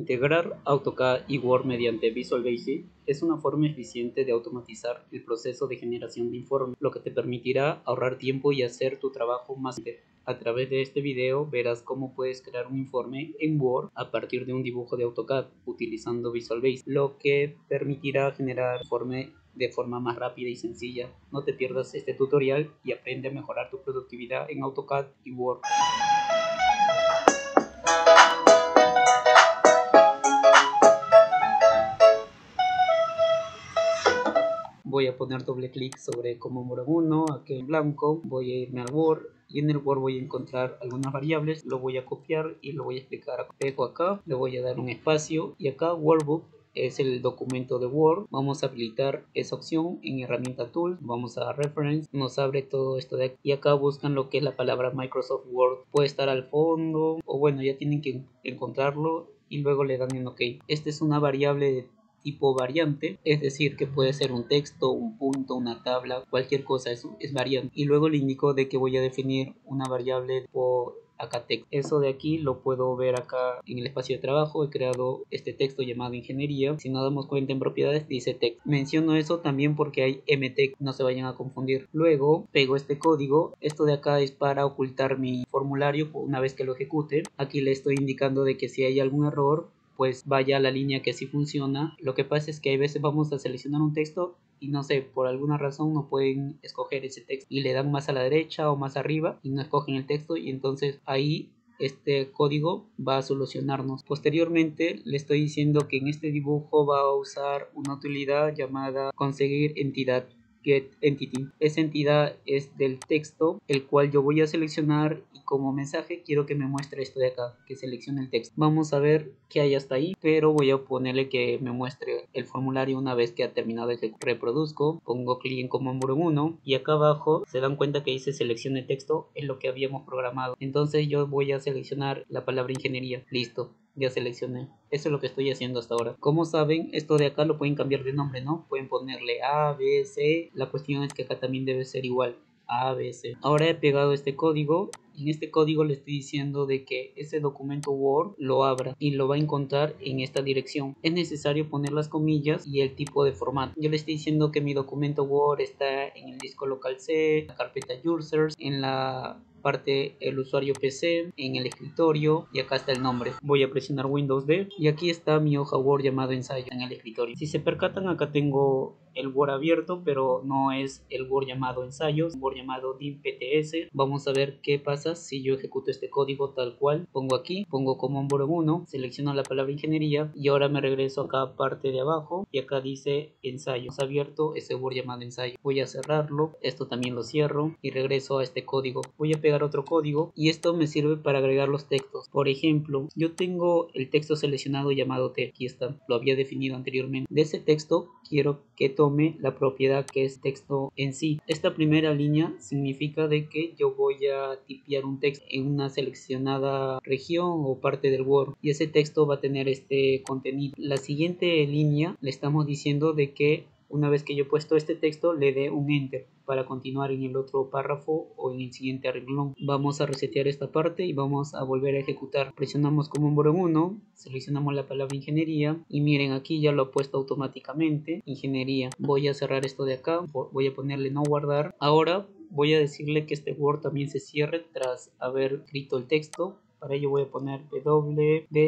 Integrar AutoCAD y Word mediante Visual Basic es una forma eficiente de automatizar el proceso de generación de informes, lo que te permitirá ahorrar tiempo y hacer tu trabajo más A través de este video verás cómo puedes crear un informe en Word a partir de un dibujo de AutoCAD utilizando Visual Basic, lo que permitirá generar informe de forma más rápida y sencilla. No te pierdas este tutorial y aprende a mejorar tu productividad en AutoCAD y Word. Voy a poner doble clic sobre como muro 1, aquí en blanco, voy a irme al Word y en el Word voy a encontrar algunas variables, lo voy a copiar y lo voy a explicar. Pego acá, le voy a dar un espacio y acá Workbook es el documento de Word. Vamos a habilitar esa opción en herramienta Tools. Vamos a Reference. Nos abre todo esto de aquí. Y acá buscan lo que es la palabra Microsoft Word. Puede estar al fondo o bueno, ya tienen que encontrarlo y luego le dan en OK. Esta es una variable de tipo variante, es decir, que puede ser un texto, un punto, una tabla, cualquier cosa es, es variante. Y luego le indico de que voy a definir una variable por acá text. Eso de aquí lo puedo ver acá en el espacio de trabajo. He creado este texto llamado ingeniería. Si nos damos cuenta en propiedades dice text. Menciono eso también porque hay mtext, no se vayan a confundir. Luego pego este código. Esto de acá es para ocultar mi formulario una vez que lo ejecute. Aquí le estoy indicando de que si hay algún error pues vaya la línea que sí funciona. Lo que pasa es que hay veces vamos a seleccionar un texto y no sé, por alguna razón no pueden escoger ese texto y le dan más a la derecha o más arriba y no escogen el texto y entonces ahí este código va a solucionarnos. Posteriormente le estoy diciendo que en este dibujo va a usar una utilidad llamada conseguir entidad get entity. Esa entidad es del texto el cual yo voy a seleccionar como mensaje quiero que me muestre esto de acá, que seleccione el texto. Vamos a ver qué hay hasta ahí, pero voy a ponerle que me muestre el formulario una vez que ha terminado el reproduzco. Pongo clic en como 1 y acá abajo se dan cuenta que dice seleccione texto, es lo que habíamos programado. Entonces yo voy a seleccionar la palabra ingeniería. Listo ya seleccioné. Eso es lo que estoy haciendo hasta ahora. Como saben, esto de acá lo pueden cambiar de nombre, ¿no? Pueden ponerle A, B, C. La cuestión es que acá también debe ser igual. A, B, C. Ahora he pegado este código en este código le estoy diciendo de que ese documento Word lo abra y lo va a encontrar en esta dirección. Es necesario poner las comillas y el tipo de formato. Yo le estoy diciendo que mi documento Word está en el disco local C, la carpeta users, en la parte el usuario PC en el escritorio y acá está el nombre. Voy a presionar Windows D y aquí está mi hoja Word llamado ensayo en el escritorio. Si se percatan acá tengo el Word abierto, pero no es el Word llamado ensayos, Word llamado DIMPTS. Vamos a ver qué pasa si yo ejecuto este código tal cual. Pongo aquí, pongo como Word 1, selecciono la palabra ingeniería y ahora me regreso acá a parte de abajo y acá dice ensayos. Abierto ese Word llamado ensayo. Voy a cerrarlo, esto también lo cierro y regreso a este código. Voy a pegar otro código y esto me sirve para agregar los textos. Por ejemplo, yo tengo el texto seleccionado llamado T. Aquí está, lo había definido anteriormente. De ese texto quiero que tome la propiedad que es texto en sí. Esta primera línea significa de que yo voy a tipear un texto en una seleccionada región o parte del Word y ese texto va a tener este contenido. La siguiente línea le estamos diciendo de que una vez que yo he puesto este texto le dé un enter para continuar en el otro párrafo o en el siguiente arreglón. Vamos a resetear esta parte y vamos a volver a ejecutar. Presionamos como un 1, seleccionamos la palabra ingeniería y miren aquí ya lo ha puesto automáticamente ingeniería. Voy a cerrar esto de acá, voy a ponerle no guardar. Ahora voy a decirle que este Word también se cierre tras haber escrito el texto para ello voy a poner wd.close.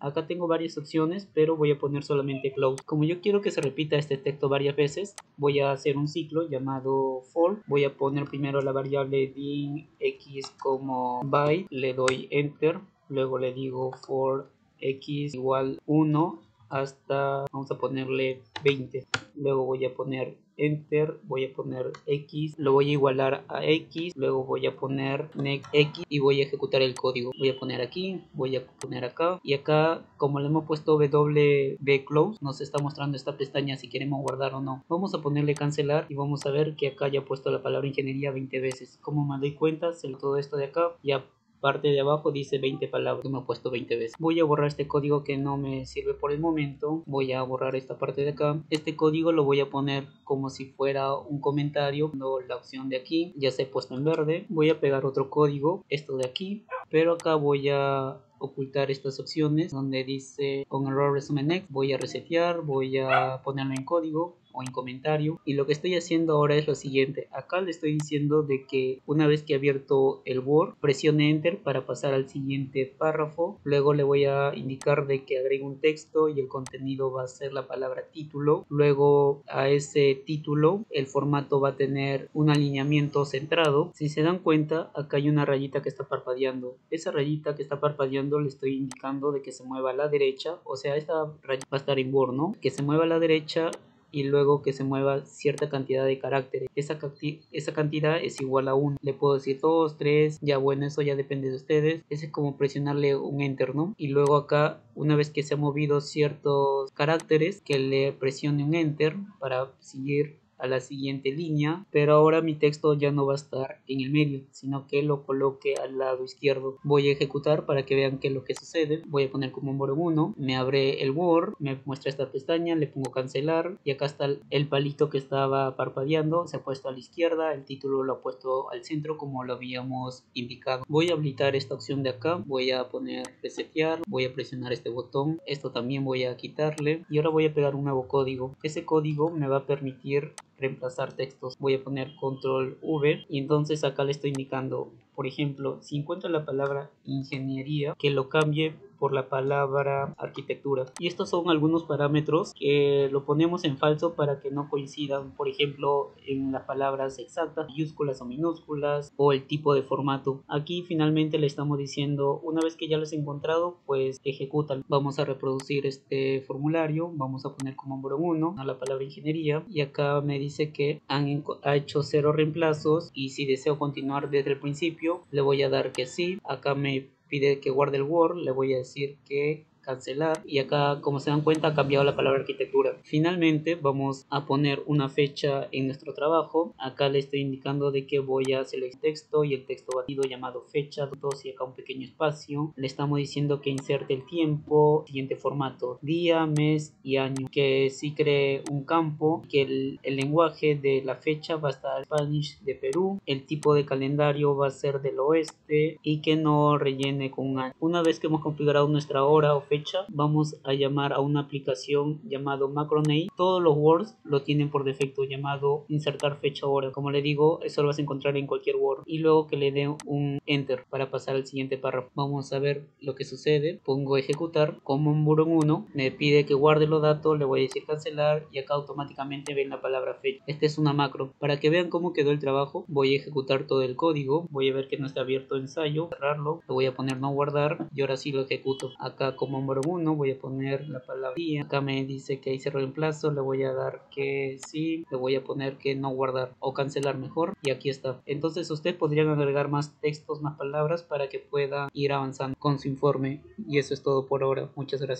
Acá tengo varias opciones, pero voy a poner solamente close. Como yo quiero que se repita este texto varias veces, voy a hacer un ciclo llamado for. Voy a poner primero la variable din x como byte, le doy enter, luego le digo for x igual 1 hasta vamos a ponerle 20 luego voy a poner enter voy a poner x lo voy a igualar a x luego voy a poner next x y voy a ejecutar el código. Voy a poner aquí voy a poner acá. Y acá como le hemos puesto wb close nos está mostrando esta pestaña si queremos guardar o no. Vamos a ponerle cancelar y vamos a ver que acá ya he puesto la palabra ingeniería 20 veces. Como me doy cuenta todo esto de acá ya parte de abajo dice 20 palabras. Que me he puesto 20 veces. Voy a borrar este código que no me sirve por el momento. Voy a borrar esta parte de acá. Este código lo voy a poner como si fuera un comentario. La opción de aquí. Ya se ha puesto en verde. Voy a pegar otro código. Esto de aquí. Pero acá voy a ocultar estas opciones. Donde dice con error resume next voy a resetear. Voy a ponerlo en código o en comentario. Y lo que estoy haciendo ahora es lo siguiente. Acá le estoy diciendo de que una vez que abierto el Word presione enter para pasar al siguiente párrafo. Luego le voy a indicar de que agregue un texto y el contenido va a ser la palabra título. Luego a ese título el formato va a tener un alineamiento centrado. Si se dan cuenta acá hay una rayita que está parpadeando. Esa rayita que está parpadeando le estoy indicando de que se mueva a la derecha. O sea esta rayita va a estar en Word ¿no? que se mueva a la derecha y luego que se mueva cierta cantidad de caracteres. Esa, cantidad es igual a 1. Le puedo decir 2, 3, ya bueno, eso ya depende de ustedes. Ese es como presionarle un enter, ¿no? Y luego acá, una vez que se ha movido ciertos caracteres, que le presione un enter para seguir a la siguiente línea, pero ahora mi texto ya no va a estar en el medio, sino que lo coloque al lado izquierdo. Voy a ejecutar para que vean qué es lo que sucede. Voy a poner como número 1, me abre el Word, me muestra esta pestaña, le pongo cancelar y acá está el palito que estaba parpadeando, se ha puesto a la izquierda, el título lo ha puesto al centro como lo habíamos indicado. Voy a habilitar esta opción de acá, voy a poner resetear, voy a presionar este botón, esto también voy a quitarle y ahora voy a pegar un nuevo código. Ese código me va a permitir reemplazar textos voy a poner control V y entonces acá le estoy indicando por ejemplo si encuentro la palabra ingeniería que lo cambie por la palabra arquitectura. Y estos son algunos parámetros que lo ponemos en falso para que no coincidan, por ejemplo, en las palabras exactas, mayúsculas o minúsculas o el tipo de formato. Aquí finalmente le estamos diciendo, una vez que ya lo has encontrado, pues ejecutan. Vamos a reproducir este formulario, vamos a poner como número 1 a la palabra ingeniería y acá me dice que han ha hecho cero reemplazos y si deseo continuar desde el principio le voy a dar que sí. Acá me pide que guarde el Word, le voy a decir que cancelar y acá como se dan cuenta ha cambiado la palabra arquitectura. Finalmente vamos a poner una fecha en nuestro trabajo. Acá le estoy indicando de que voy a el texto y el texto batido llamado fecha dos y acá un pequeño espacio. Le estamos diciendo que inserte el tiempo siguiente formato día mes y año. Que si cree un campo que el, el lenguaje de la fecha va a estar Spanish de Perú. El tipo de calendario va a ser del oeste y que no rellene con un año. Una vez que hemos configurado nuestra hora o fecha vamos a llamar a una aplicación llamado Macronate. Todos los Words lo tienen por defecto llamado insertar fecha hora. Como le digo, eso lo vas a encontrar en cualquier Word. Y luego que le dé un Enter para pasar al siguiente párrafo. Vamos a ver lo que sucede. Pongo ejecutar como un burón 1. Me pide que guarde los datos. Le voy a decir cancelar y acá automáticamente ven la palabra fecha. Esta es una macro. Para que vean cómo quedó el trabajo, voy a ejecutar todo el código. Voy a ver que no está abierto ensayo. Cerrarlo. Le voy a poner no guardar y ahora sí lo ejecuto. Acá como número 1 voy a poner la palabra. Acá me dice que hice reemplazo, le voy a dar que sí, le voy a poner que no guardar o cancelar mejor y aquí está. Entonces usted podrían agregar más textos, más palabras para que pueda ir avanzando con su informe y eso es todo por ahora. Muchas gracias.